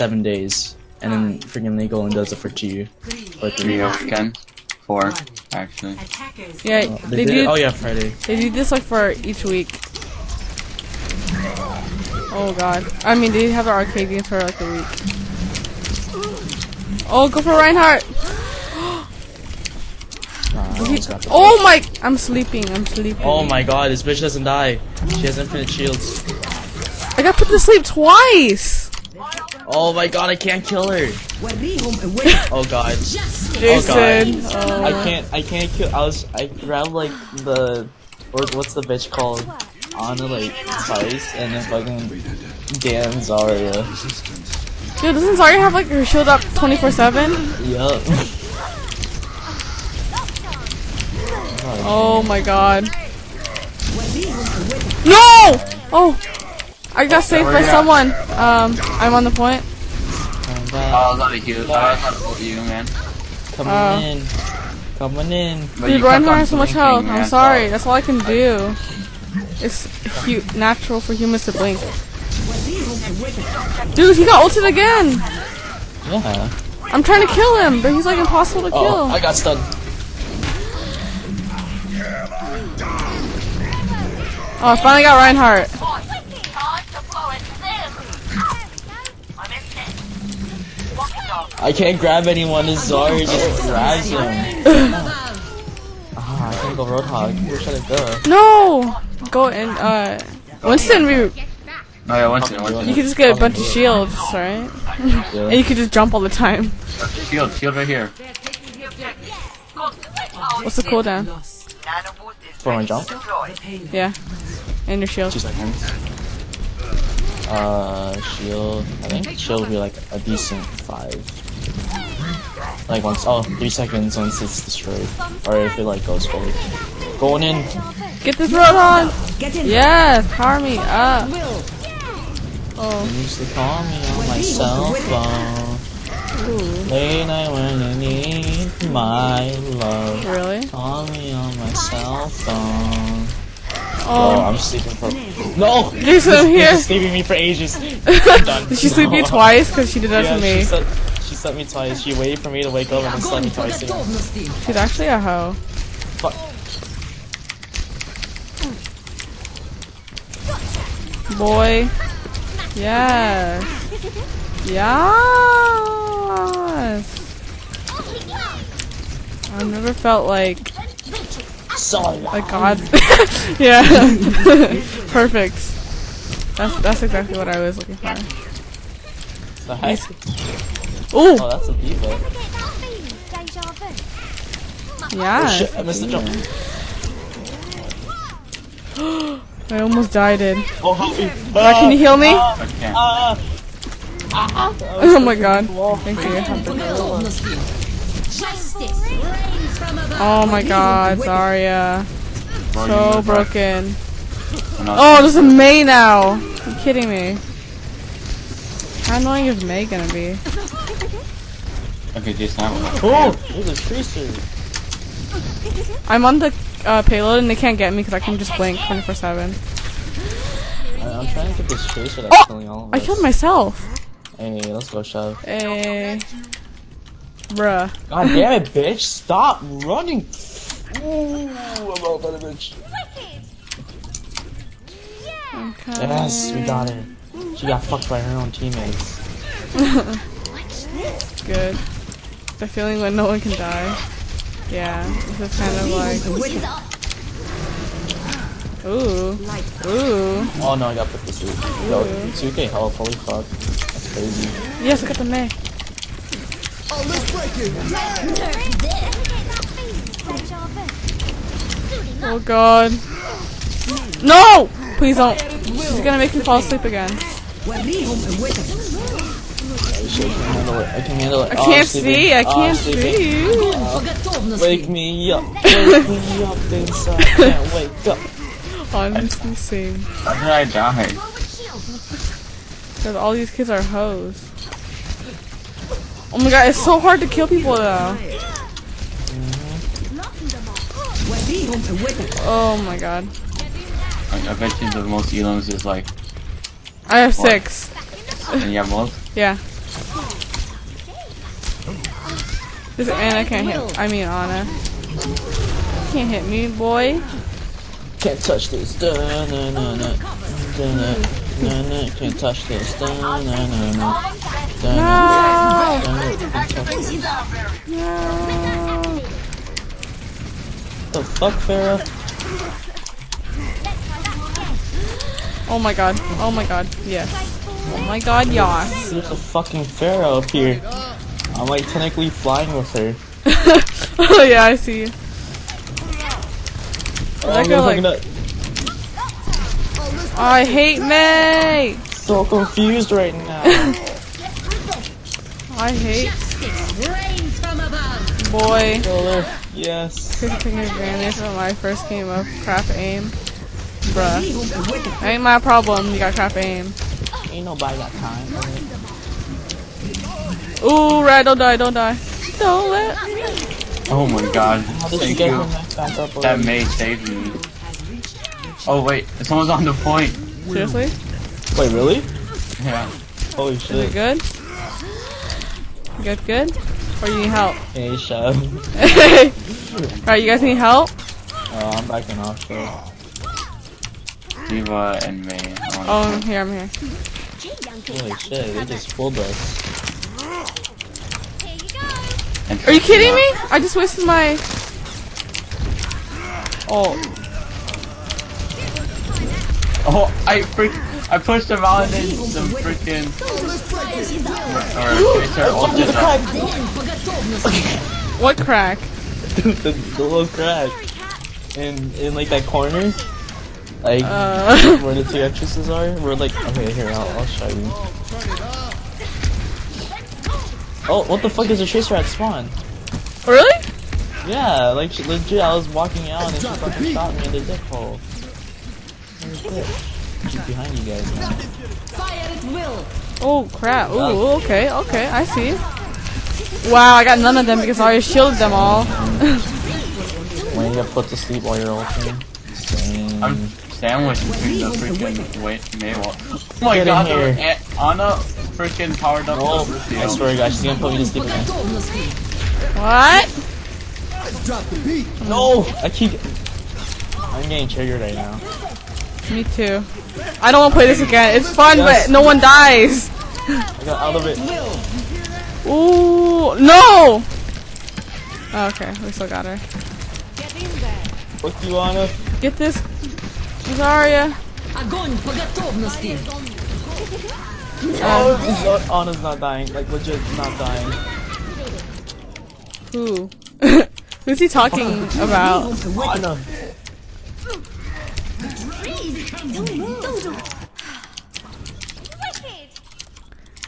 seven days, and then freaking Legal and does it for two or three. Three over weekend. Four, actually. Yeah, Oh, they, did. Oh yeah, Friday. They do this like for each week. Oh god. I mean, they have the arcade game for like a week. Oh, go for Reinhardt. Nah, I almost got the- Oh my! I'm sleeping. I'm sleeping. Oh my god, this bitch doesn't die. She has infinite shields. I got put to sleep twice. Oh my god, I can't kill her. Oh god. Jason. Oh, I can't I can't kill I was I grabbed like the or what's the bitch called? Ana like twice and then fucking damn Zarya. Dude, doesn't Zarya have like her shield up 24 7? Yup. Oh my god. No! Oh! I got saved by someone. Um, I'm on the point. Come Oh, back. I was out of you. I was out of you, man. Coming Uh. in. Coming in. But Dude, you kept Reinhardt on has so much health. man. I'm sorry. That's all I can do. It's hu- natural for humans to blink. Dude, he got ulted again. Yeah. I'm trying to kill him, but he's like impossible to Oh, kill. I got stunned. Oh, I finally got Reinhardt. I can't grab anyone. This Zarya just grabs him. ah, I can't go Roadhog. Where should I go? No! Go and, uh, Winston, we, you Oh yeah, Winston, Winston. could just get a bunch of shields, right? And you can just jump all the time. Shield, shield right here. What's the cooldown? For my jump? Yeah. And your shield. Two seconds. Uh, shield. I think shield will be like a decent five. Like once, oh, three seconds once it's destroyed, or if it like goes forward. Going in. Get this Roadhog! Yes! Power me up! Oh. You used to call me on my cell phone. Late night when you need my love. Really? Call me on my cell phone. Oh, Oh. I'm sleeping for. No! Jason, I'm She's here! sleeping me for ages. I'm done. Did she sleep you No. twice? Because she did that Yeah, to me. Slept, me twice. She waited for me to wake up and then slept me twice again. She's actually a hoe. Fuck. Boy. Yes. Yes. I've never felt like Sorry. a god. yeah. Perfect. That's that's exactly what I was looking for. The heck? Ooh. Oh, that's a D.Va. Oh Yeah. shit, I missed the jump. I almost died. in. Oh, help me. Uh, can you heal me? Okay. Ah, Oh my god. Thank you. Oh my god, Zarya. Bro, So broken. Oh, there's a Mei now. Are you kidding me? How annoying is Mei gonna be? Okay, Jason, I'm oh, there's a tracer. I'm on the uh, payload and they can't get me because I can just blink 24 7. I- I'm trying to get this tracer that's Oh! killing all of I killed myself. Hey, let's go, shove. Hey. Bruh. God damn it, bitch! Stop running! Ooh, I'm all better, bitch. Okay. Yes, we got her. She got fucked by her own teammates. Good. The feeling when no one can die. Yeah, this is kind of like. Ooh. Ooh. Oh no, I got put this week. Yo, 2k health, holy fuck. That's crazy. Yes, I got the Mei. Oh god. No! Please don't. She's gonna make me fall asleep again. Shit, I can handle it. I can handle it. I Oh, can't I'm see. I Oh, can't sleeping. see. Wake me up. Wake me up inside. Can't wake up. Honestly, same. How did I die? Because all these kids are hoes. Oh my god, it's so hard to kill people though. Oh my god. I, I bet you the most elims is like, I have six. and you have most? Yeah. This Ana can't hit. I mean Ana. Can't hit me, boy. Can't touch this. Da, na, na, na. Da, na, na, na. Can't touch this. Da, na, na, na. Da, na, No! da, na. Can't touch this. No! The fuck, Pharah? Oh my god. Oh my god. Yes. Oh my god, yes. There's a fucking Pharah up here. I'm like technically flying with her. oh yeah, I see you. Oh, That girl, like- I hate Mei! so confused right now. I hate Rains from above. boy. Yes. Taking advantage of my first game of crap aim. Bruh. Ain't my problem, you got crap aim. Ain't nobody got time. Ooh, right, don't die, don't die. Don't let me. Oh my god. How did you Thank you. her neck back up That may save me. Oh wait, someone's on the point. Seriously? Wait, really? Yeah. Holy Is it shit. good? Good, good? Or you need help? Hey, chef. Alright, you guys need help? Oh, I'm backing off, so. D.Va and Mei. I Oh, I'm here, I'm here. Holy shit, they just fooled us. Are you kidding me? I just wasted my... Oh, Oh, I freak! I pushed him out and then some freaking. Or Tracer ulted up. what crack? the, the little crack. In, in like that corner. Like, Uh, where the two actresses are. We're like, okay, here, I'll, I'll show you. Oh, what the fuck is a chaser at spawn? really? Yeah, like she, legit, I was walking out and she fucking shot me in the dick hole. Where's it? She's behind you guys now. Fire at will. Oh crap. Ooh, okay, okay, I see. Wow, I got none of them because I already shielded them all. When you get put to sleep while you're ulting. Same. I'm sandwiched between the freaking wait Mei wall. Oh my Get god, here. Eh, Ana freaking powered up Oh, the I swear to God, she's gonna put me to sleep again. What? No! I keep... I'm getting triggered right now. Me too. I don't want to play this again. It's fun, Yes. but no one dies. I got out of it. Ooh, no! Oh, okay, we still got her. Fuck you, Ana. Get this, Zarya. Огонь по готовности. Oh, Ana's not dying. Like legit, not dying. Who? Who's he talking about? Ana.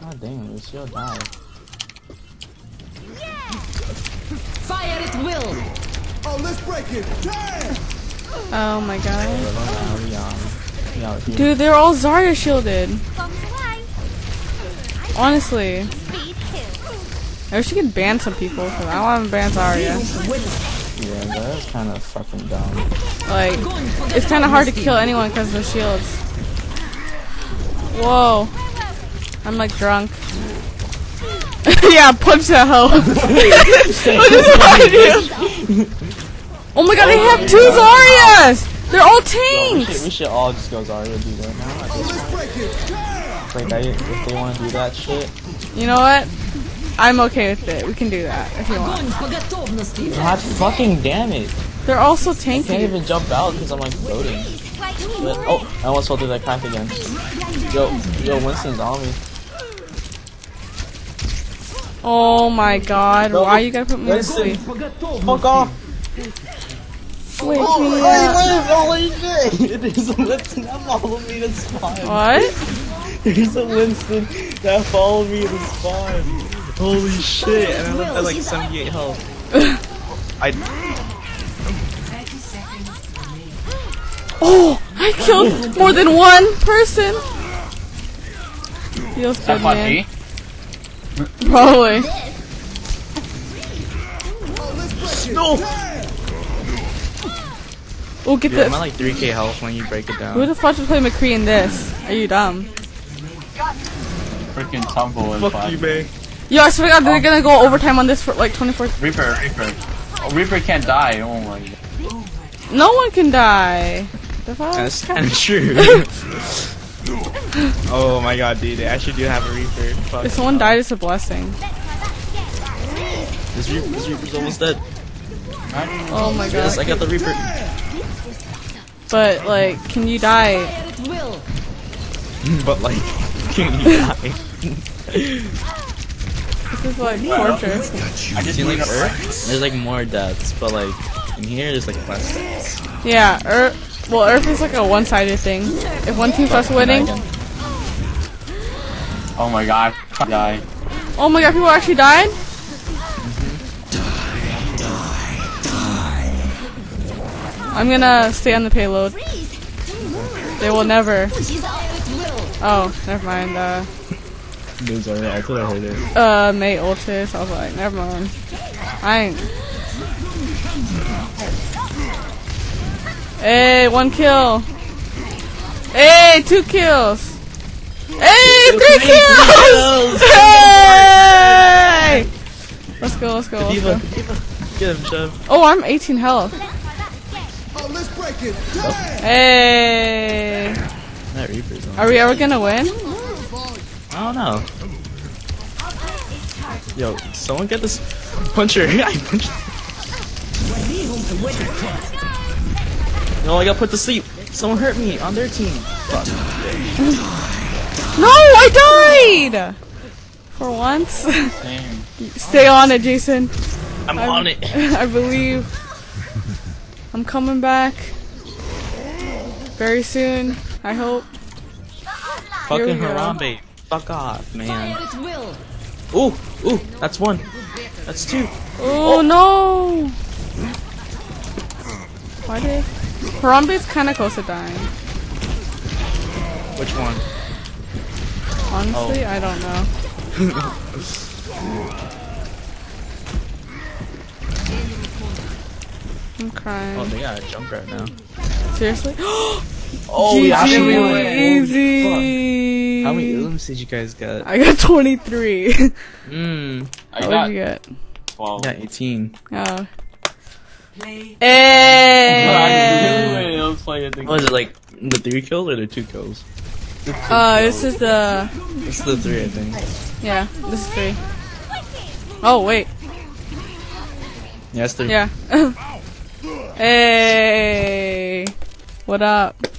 God damn, Lucio died. Fire at will. Oh, let's break it. Damn um, my god. Dude, they're all Zarya shielded. Honestly. I wish you could ban some people, because I want to ban Zarya. Yeah, that's kind of fucking dumb. Like, it's kind of hard to kill anyone because of the shields. Whoa. I'm like drunk. yeah, punch that hoe. What is wrong with you? Oh my god, oh, they have two Zaryas! They're all tanks! We, should, we, should, all just go Zarya and do that now. Like, if they want to do that shit. You know what? I'm okay with it. We can do that if you want. That's fucking damn it. They're also tanky. I can't even jump out because I'm like floating. But, oh, I almost fell through that crack again. Yo, yo, Winston's on me. Oh my god, why you gotta put me to sleep? Fuck off! Wake me Oh, up. holy shit! There's a Winston that followed me to spawn. What? There's a Winston that followed me to spawn. Holy shit! And I left at like 78 health. I Oh, I killed more than one person. Feels good, That bot man. me? Probably. no. Oh, get Dude, I'm at like 3k health when you break it down. Who down. the fuck should play McCree in this? Are you dumb? Freaking tumble and Fuck fine. you, man. Yo, I swear to God, they're oh. gonna go overtime on this for like 24. Reaper, Reaper. Oh, Reaper can't die. Oh my god. No one can die. The fuck? That's kind of true. oh my god, dude, they actually do have a Reaper. Fuck. If someone died, it's a blessing. This, Reaper, this Reaper's almost dead. Oh my god. Yes, I got the Reaper. But like, can you die? Fire at will. But like, can you die? This is like torture. I just See, like URF, there's like more deaths, but like in here there's like less deaths. Yeah, URF. Well, URF is like a one-sided thing. If one team starts winning, Oh my god. Die. oh my god, people actually died. I'm gonna stay on the payload. They will never. Oh, never mind. Uh, Dudes are I heard it. uh, Mei Ultis. I was like, never mind. I ain't. Hey, one kill. Hey, two kills. Hey, three kills. Hey! Let's go, let's go, let's go. Get him. Oh, I'm 18 health. Let's it. Hey. That Reaper's on. Are we ever gonna win? I don't know. Yo, someone get this puncher. I punched. No, I got put to sleep. Someone hurt me on their team. Fuck. No, I died! For once. Same. Stay on it, Jason. I'm on it. I believe. I'm coming back. Very soon, I hope. Fucking Here we go. Harambe. Fuck off, man. Fire at will. Ooh, ooh, that's one. That's two. Oh, no! Why did. Harambe's kinda close to dying. Which one? Honestly, oh. I don't know. I'm crying. Oh, crying. they got a jump right now. Seriously? Oh, GG! Easy! How many elims did you guys get? I got 23. Mmm, I what got did you get? 12. got 18. Oh. Play. Hey! Let's it What is it, like the three kills or the two kills? Uh, this is the. It's the three, I think. Yeah, this is three. Oh, wait. Yeah, three. Yeah. hey! What up?